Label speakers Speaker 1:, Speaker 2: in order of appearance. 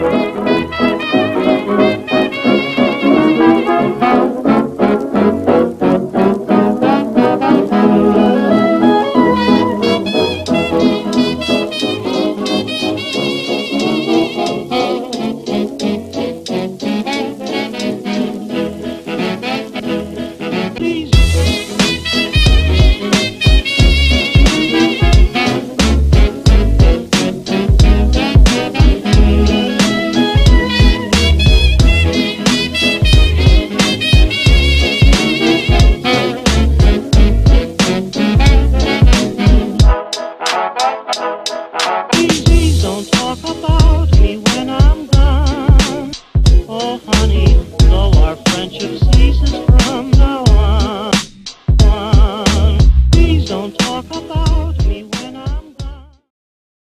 Speaker 1: Please. honey, though our friendship ceases from now on. on. Please don't talk about